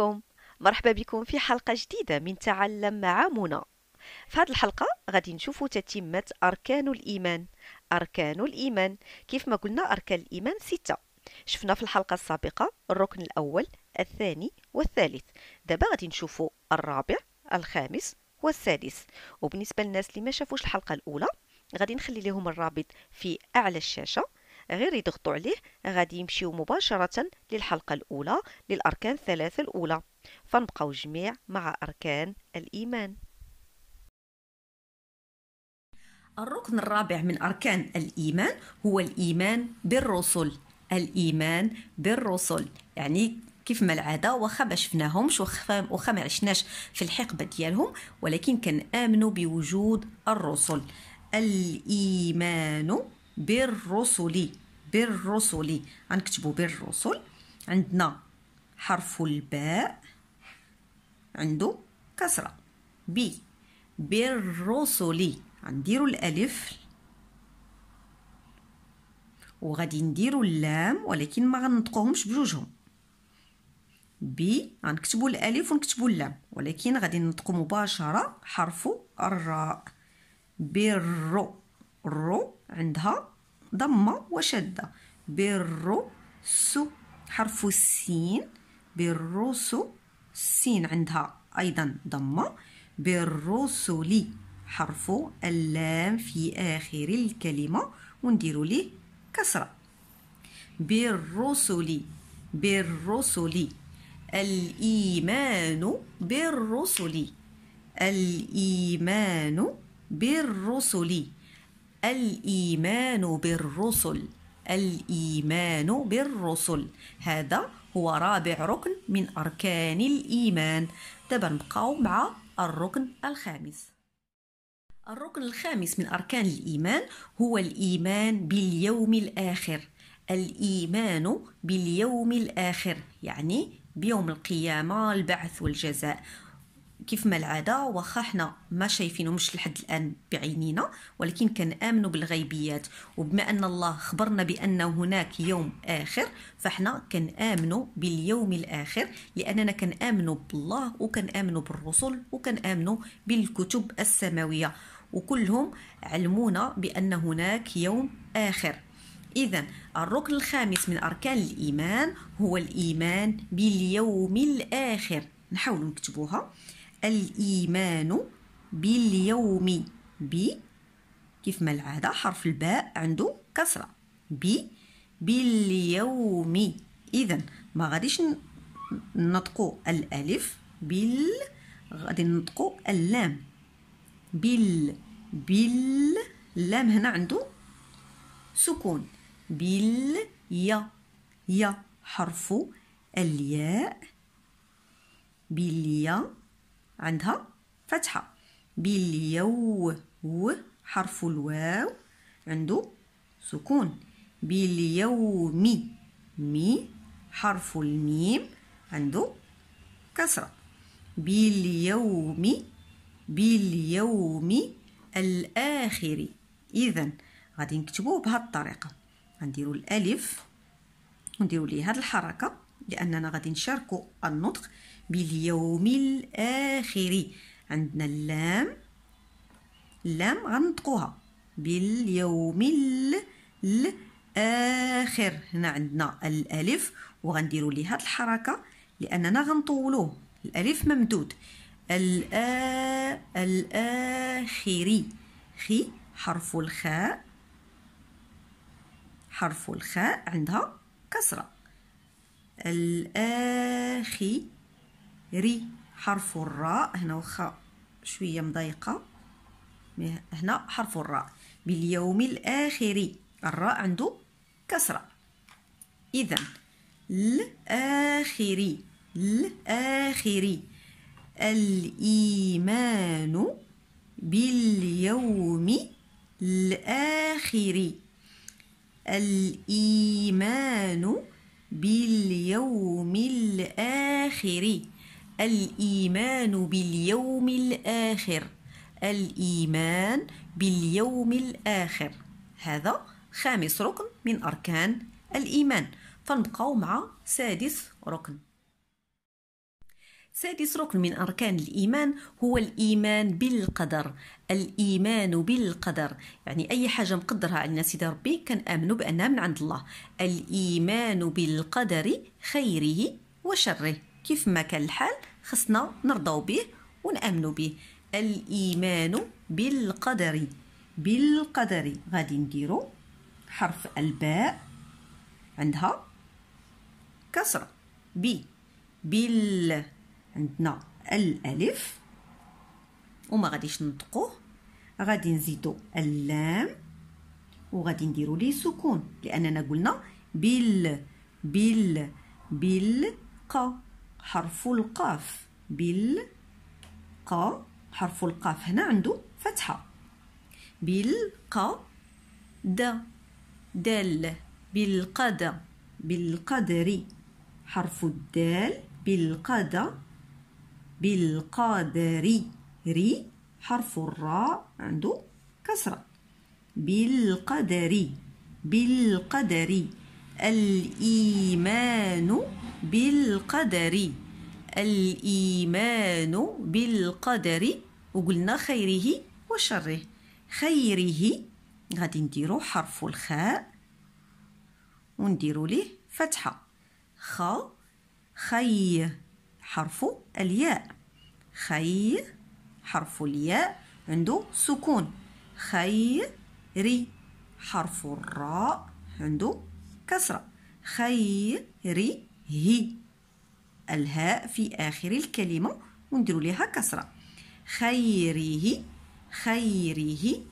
عليكم. مرحبا بكم في حلقة جديدة من تعلم مع منى في هذه الحلقة غادي نشوفوا تتمة أركان الإيمان. أركان الإيمان. كيف ما قلنا أركان الإيمان ستة. شفنا في الحلقة السابقة الركن الأول الثاني والثالث. دابا غادي نشوفوا الرابع الخامس والسادس. وبالنسبة للناس اللي ما شافوش الحلقة الأولى غادي نخلي لهم الرابط في أعلى الشاشة. غير يضغطوا عليه غادي يمشيو مباشرة للحلقة الأولى للأركان الثلاثة الأولى. فنبقاو جميع مع أركان الإيمان. الركن الرابع من أركان الإيمان هو الإيمان بالرسل. الإيمان بالرسل. يعني كيف ما العادة واخا ما شفناهمش واخا ما عشناش في الحقبة ديالهم ولكن كنآمنوا بوجود الرسل. الإيمان بالرسل بالرسل. غنكتبوا بالرسل. عندنا حرف الباء. عنده كسرة. بي بالرسل. غنديروا الألف. وغادي نديروا اللام ولكن ما غنطقوهمش بجوجهم. بي غنكتبوا الألف ونكتبوا اللام ولكن غادي نطقوا مباشرة حرف الراء. بالرو. الرو عندها ضمة وشدة. سو حرف السين. بالرسو السين عندها أيضا ضمة. بالرسل حرف اللام في آخر الكلمة. ونديرو ليه كسرة. بالرسل بالرسل الإيمان بالرسل الإيمان بالرسل الإيمان بالرسل الإيمان بالرسل. هذا هو رابع ركن من أركان الإيمان. دابا نبقاو مع الركن الخامس. الركن الخامس من أركان الإيمان هو الإيمان باليوم الآخر. الإيمان باليوم الآخر يعني بيوم القيامة البعث والجزاء. كيف ما العادة واخا حنا ما شايفينهمش لحد الآن بعينينا ولكن كنآمنوا بالغيبيات. وبما أن الله خبرنا بأن هناك يوم آخر فاحنا كنآمنوا باليوم الآخر لأننا كنآمنوا بالله وكنآمنوا بالرسل وكنآمنوا بالكتب السماوية. وكلهم علمونا بأن هناك يوم آخر. إذا الركن الخامس من أركان الإيمان هو الإيمان باليوم الآخر. نحاول نكتبوها. الإيمان باليوم ب كيف ما العادة؟ حرف الباء عنده كسرة. ب باليوم. إذا ما غاديش نطقو الألف بال غادي نطقو اللام. بال بال اللام هنا عنده سكون. بال يا يا حرف الياء. باليا عندها فتحة. باليو و حرف الواو عنده سكون. باليوم مي حرف الميم عنده كسرة. باليوم باليوم الآخر. إذا غادي نكتبوه بهذه الطريقة. غنديروا الألف ونديروا ليه هذه الحركة لأننا غادي نشاركوا النطق باليوم الآخر. عندنا اللام. اللام غنطقوها. باليوم الآخر. هنا عندنا الألف وغنديروا ليه هاد الحركة لأننا غنطولوه. الألف ممدود. الآ الآخري خي حرف الخاء حرف الخاء عندها كسرة. الآخي ري حرف الراء. هنا واخا شوية مضايقة. هنا حرف الراء. باليوم الآخر الراء عنده كسرة. اذا الآخر الآخر. الإيمان باليوم الآخر. الإيمان باليوم الآخر. الإيمان باليوم الآخر. الإيمان باليوم الآخر. هذا خامس ركن من أركان الإيمان. فنبقاو مع سادس ركن. سادس ركن من أركان الإيمان هو الإيمان بالقدر. الإيمان بالقدر. يعني أي حاجة مقدرها علينا سيدي ربي كنآمنوا بأنها من عند الله. الإيمان بالقدر خيره وشره. كيف ما كان الحال خصنا نرضوا به ونآمنوا به. الإيمان بالقدر بالقدر. غادي نديرو حرف الباء عندها كسرة. بي بال عندنا الألف. وما غاديش ننطقوه غادي نزيدو اللام. وغادي نديرو ليه سكون. لأننا قلنا بال بال بالق حرف القاف. بالق حرف القاف هنا عنده فتحة. بالق د دال. بالقد بالقدر. حرف الدال بالقد بالقادر. ري حرف الراء عنده كسرة. بالقدر بالقدر. الإيمان بالقدر. الإيمان بالقدر وقلنا خيره وشره. خيره غادي نديرو حرف الخاء ونديرو ليه فتحة. خ خي حرف الياء. خي حرف الياء عنده سكون. خيري حرف الراء عنده كسرة. خيري. هي الهاء في آخر الكلمة ونديرو لها كسرة. خيره خيره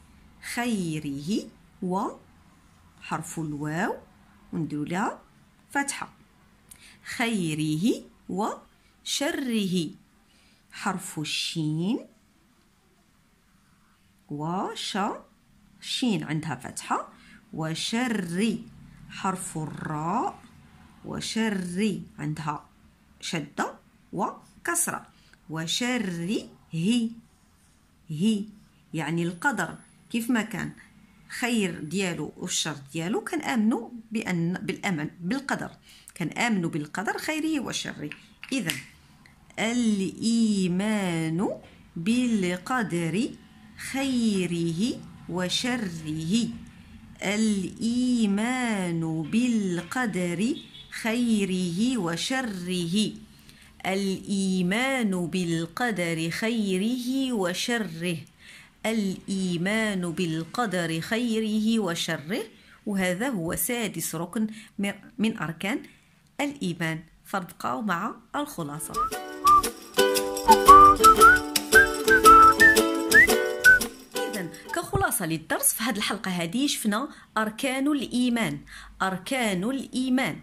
خيره و. حرف الواو ونديرو لها فتحة خيره وشره حرف الشين. وش شين عندها فتحة وشر حرف الراء وشر عندها شدة وكسرة. وشر هي هي يعني القدر. كيف ما كان خير ديالو والشر ديالو كنآمنوا بأن بالأمل بالقدر. كنآمنوا بالقدر خيره وشره. إذا الإيمان بالقدر خيره وشره. الإيمان بالقدر خيره وشره. الإيمان بالقدر خيره وشره. الإيمان بالقدر خيره وشره. وهذا هو سادس ركن من أركان الإيمان. فابقوا مع الخلاصة. كخلاصة للدرس في هذه الحلقة هذه شفنا أركان الإيمان أركان الإيمان.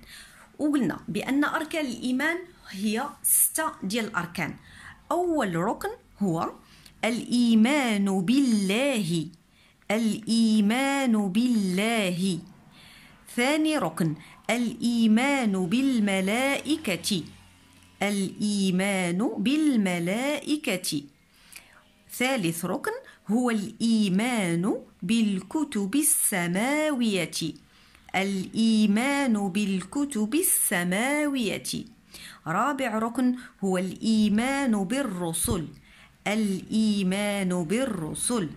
وقلنا بأن أركان الإيمان هي ستة ديال الأركان. أول ركن هو الإيمان بالله الإيمان بالله. ثاني ركن الإيمان بالملائكة الإيمان بالملائكة. ثالث ركن هو الإيمان بالكتب السماوية. الإيمان بالكتب السماوية. رابع ركن هو الإيمان بالرسل. الإيمان بالرسل.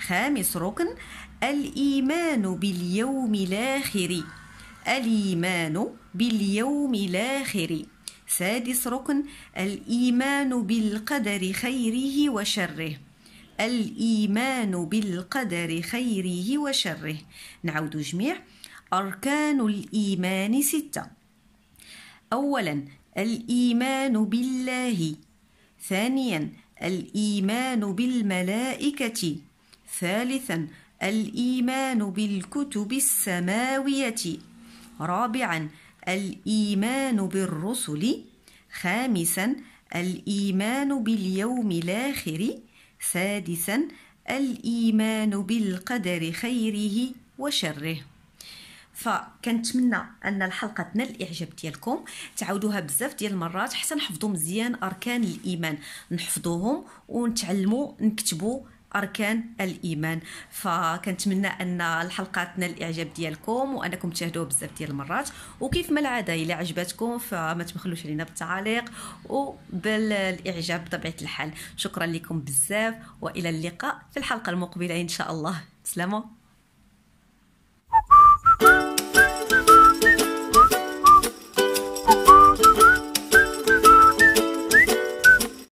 خامس ركن الإيمان باليوم الآخر. الإيمان باليوم الآخر. سادس ركن الإيمان بالقدر خيره وشره. الإيمان بالقدر خيره وشره. نعود جميع. أركان الإيمان ستة. أولا الإيمان بالله. ثانيا الإيمان بالملائكة. ثالثا الإيمان بالكتب السماوية. رابعا الإيمان بالرسل. خامسا الإيمان باليوم الآخر. سادسا الإيمان بالقدر خيره وشره. فكنتمنى أن الحلقة تنال الإعجاب ديالكم تعاودوها بزاف ديال المرات حتى نحفظوا مزيان أركان الإيمان. نحفظوهم ونتعلموا نكتبوا أركان الإيمان. فكنتمنى أن الحلقاتنا الإعجاب ديالكم وأنكم تشاهدوها بزاف ديال المرات. وكيف ما العادة إلى عجبتكم فما تبخلوش علينا بالتعاليق وبالإعجاب بطبيعة الحال. شكرا لكم بزاف وإلى اللقاء في الحلقة المقبلة إن شاء الله. سلامة.